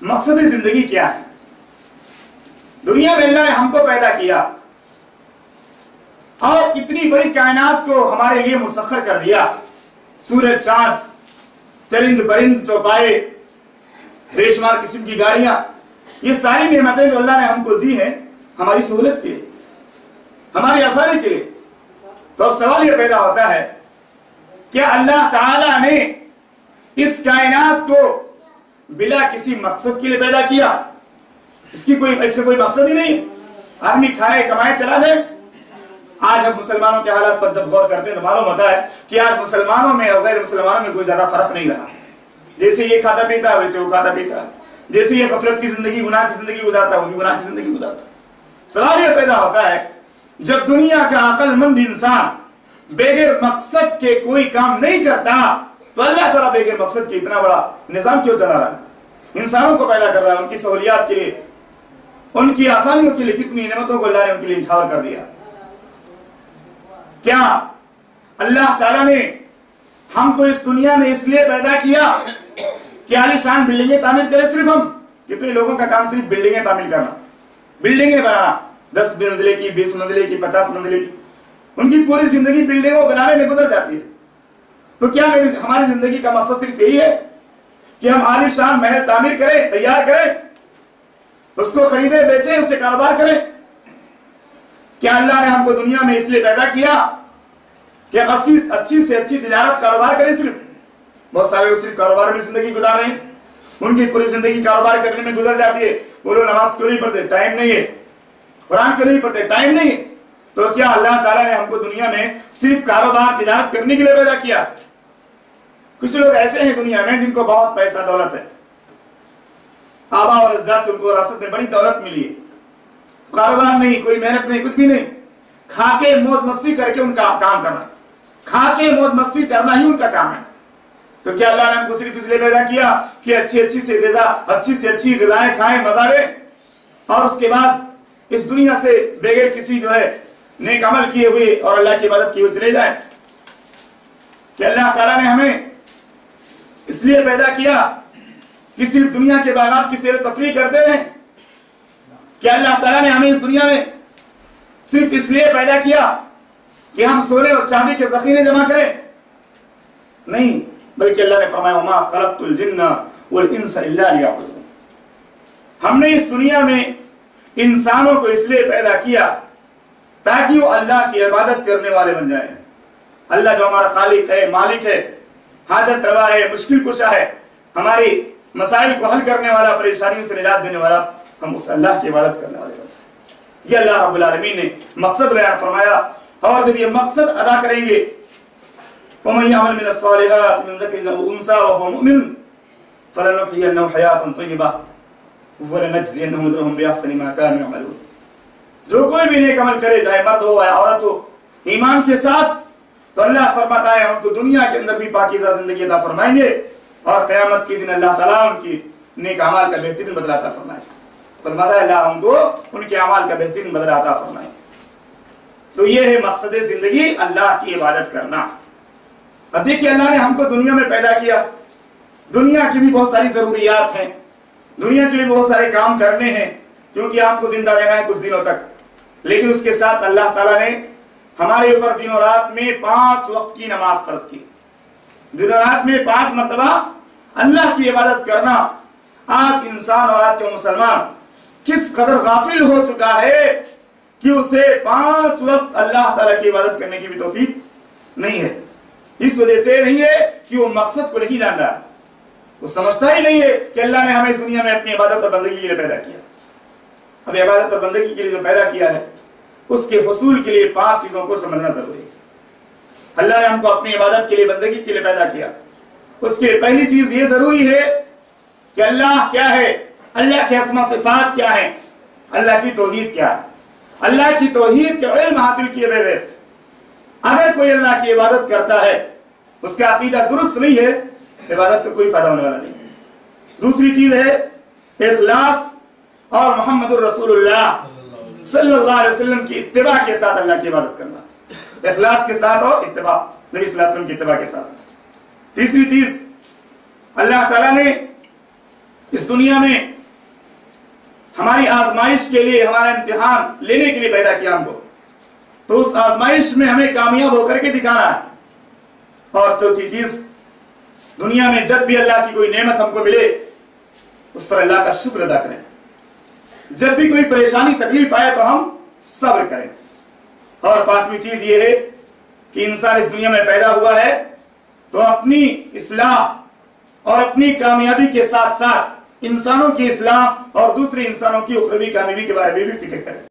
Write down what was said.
مقصد زندگی کیا ہے؟ دنیا میں اللہ نے ہم کو پیدا کیا۔ اور اتنی بڑی کائنات کو ہمارے لیے مسخر کر دیا۔ سورج، چاند، چرند پرند چوپائے بے شمار قسم کی گاڑیاں۔ یہ ساری نعمتیں جو اللہ نے ہم کو دی ہیں، ہماری سہولت کے لیے ہماری آسانی کے۔ لیے تو اب سوال یہ پیدا ہوتا ہے، کیا اللہ تعالی نے اس کائنات کو بلا کسی مقصد کے لیے پیدا کیا۔ اس کی کوئی ایسے کوئی مقصد ہی نہیں۔ آدمی کھائے، کمائے، چلا جائے۔ آج ہم مسلمانوں کے حالات پر جب غور کرتے ہیں تو معلوم ہوتا ہے کہ آج مسلمانوں میں اور غیر مسلمانوں میں کوئی زیادہ فرق نہیں رہا۔ جیسے یہ کھاتا پیتا ہے ویسے وہ کھاتا پیتا۔ ہے جیسے یہ غفلت کی زندگی، گناہ کی زندگی گزارتا ہے وہ بھی گناہ کی زندگی گزارتا۔ ہے سوال یہ پیدا ہوتا ہے، جب دنیا کا عقل مند انسان بغیر مقصد کے کوئی کام نہیں کرتا تو اللہ تعالیٰ بغیر مقصد کے اتنا بڑا نظام کیوں چلا رہا ہے؟ انسانوں کو پیدا کر رہا ہے، ان کی سہولیات کے لیے، ان کی آسانیوں کے لیے کتنی نعمتوں کو اللہ نے ان کے لیے انچھاور کر دیا۔ کیا اللہ تعالیٰ نے ہم کو اس دنیا میں اس لیے پیدا کیا کہ عالی شان بلڈنگیں تعمیر کرے صرف ہم؟ کتنے لوگوں کا کام صرف بلڈنگیں تعمیر کرنا، بلڈنگیں بنانا، دس منزلے کی، بیس منزلے کی، پچاس منزلے کی۔ ان کی پوری زندگی بلڈنگوں بنانے میں گزر جاتی ہے۔ تو کیا میری ہماری زندگی کا مقصد صرف یہی ہے کہ ہم عالی شان محل تعمیر کریں، تیار کریں، اس کو خریدیں، بیچیں، اس سے کاروبار کریں۔ کیا اللہ نے ہم کو دنیا میں اس لیے پیدا کیا کہ اچھی اچھی سے اچھی تجارت، کاروبار کریں صرف؟ بہت سارے لوگ صرف کاروبار میں زندگی گزار رہے ہیں۔ ان کی پوری زندگی کاروبار کرنے میں گزر جاتی ہے۔ وہ لوگ نماز کیوں نہیں پڑھتے؟ ٹائم نہیں ہے۔ قرآن کیوں نہیں پڑھتے؟ ٹائم نہیں ہے۔ تو کیا اللہ تعالیٰ نے ہم کو دنیا میں صرف کاروبار، تجارت کرنے کے لیے پیدا کیا؟ کچھ لوگ ایسے ہیں دنیا میں جن کو بہت پیسہ دولت ہے۔ آبا اور اجداد سے ان کو راست میں بڑی دولت ملی ہے۔ کاروبار نہیں، کوئی محنت نہیں، کچھ بھی نہیں۔ کھا کے موت مستی کر کے ان کا کام کرنا۔ کھا کے موت مستی کرنا ہی ان کا کام ہے۔ تو کیا اللہ نے ہم کو صرف اس لیے پیدا کیا کہ اچھی اچھی سے غذا، اچھی سے اچھی غذائیں کھائیں، مزہ لیں؟ اور اس کے بعد اس دنیا سے بغیر کسی جو ہے نیک عمل کیے ہوئے اور اللہ کی عبادت کیے ہوئے چلے جائیں۔ کہ اللہ تعالیٰ نے ہمیں اس لیے پیدا کیا کہ صرف دنیا کے باغات کی سیر و تفریح کرتے رہیں؟ کہ اللہ تعالیٰ نے ہمیں اس دنیا میں صرف اس لیے پیدا کیا کہ ہم سونے اور چاندی کے ذخیرے جمع کریں؟ نہیں، بلکہ اللہ نے فرمایا، وما خلقت الجن والانس الا ليعبدون۔ ہم نے اس دنیا میں انسانوں کو اس لیے پیدا کیا تاکہ وہ اللہ کی عبادت کرنے والے بن جائیں۔ اللہ جو ہمارا خالق ہے، مالک ہے حاجت روا ہے، مشکل کشا ہے۔ ہماری مسائل کو حل کرنے والا، پریشانیوں سے نجات دینے والا، ہم اس اللہ کی عبادت کرنے والے بن یہ اللہ رب العالمین نے مقصد بیان فرمایا۔ اور جب یہ مقصد ادا کریں گے، ومن يعمل من الصالحات من ذكر او انثى وهو مؤمن فلنحيينه حياه طيبه ولنجزينهم اجرهم باحسن ما كانوا يعملون جو کوئی بھی نیک عمل کرے، چاہے مرد ہو یا عورت ہو، ایمان کے ساتھ تو اللہ فرماتا ہے ان کو دنیا کے اندر بھی پاکیزہ زندگی عطا فرمائیں گے اور قیامت کے دن اللہ تعالیٰ ان کی نیک اعمال کا بہترین بدلہ عطا فرمائے۔ فرماتا ہے، اللہ ان کو ان کے اعمال کا بہترین بدلہ عطا فرمائے۔ تو یہ ہے مقصد زندگی، اللہ کی عبادت کرنا۔ اب دیکھیے، اللہ نے ہم کو دنیا میں پیدا کیا۔ دنیا کی بھی بہت ساری ضروریات ہیں۔ دنیا کے بھی بہت سارے کام کرنے ہیں۔ کیونکہ آپ کو زندہ رہنا ہے کچھ دنوں تک۔ لیکن اس کے ساتھ اللہ تعالیٰ نے ہمارے اوپر دن و رات میں پانچ وقت کی نماز فرض کی۔ دن و رات میں پانچ مرتبہ اللہ کی عبادت کرنا۔ آج انسان اور آج کے مسلمان کس قدر غافل ہو چکا ہے کہ اسے پانچ وقت اللہ تعالیٰ کی عبادت کرنے کی بھی توفیق نہیں ہے۔ اس وجہ سے نہیں ہے کہ وہ مقصد کو نہیں جان رہا۔ وہ سمجھتا ہی نہیں ہے کہ اللہ نے ہمیں اس دنیا میں اپنی عبادت اور بندگی کے لیے پیدا کیا۔ اب عبادت اور بندگی کے لیے جو پیدا کیا ہے۔ اس کے حصول کے لیے پانچ چیزوں کو سمجھنا ضروری ہے۔ اللہ نے ہم کو اپنی عبادت کے لیے، بندگی کے لیے پیدا کیا۔ اس کے پہلی چیز یہ ضروری ہے کہ اللہ کیا ہے؟ اللہ کے اسما صفات کیا ہے اللہ کی توحید کیا ہے؟ اللہ کی توحید کا علم حاصل کیے ہوئے اگر کوئی اللہ کی عبادت کرتا ہے، اس کا عقیدہ درست نہیں ہے، عبادت کا کوئی فائدہ ہونے والا نہیں۔ دوسری چیز ہے، اخلاص اور محمد الرسول اللہ۔ صلی اللہ علیہ وسلم کی اتباع کے ساتھ اللہ کی عبادت کرنا۔ اخلاص کے ساتھ اور اتباع۔ نبی صلی اللہ علیہ وسلم کی اتباع کے ساتھ۔ تیسری چیز، اللہ تعالیٰ نے اس دنیا میں ہماری آزمائش کے لیے، ہمارا امتحان لینے کے لیے پیدا کیا ہم کو۔ تو اس آزمائش میں ہمیں کامیاب ہو کر کے دکھانا ہے۔ اور چوتھی چیز، دنیا میں جب بھی اللہ کی کوئی نعمت ہم کو ملے، اس پر اللہ کا شکر ادا کریں۔ جب بھی کوئی پریشانی، تکلیف آئے تو ہم صبر کریں۔ اور پانچویں چیز یہ ہے کہ انسان اس دنیا میں پیدا ہوا ہے تو اپنی اصلاح اور اپنی کامیابی کے ساتھ ساتھ انسانوں کی اصلاح اور دوسرے انسانوں کی اخروی، کامیابی کے بارے میں بھی فکر کریں۔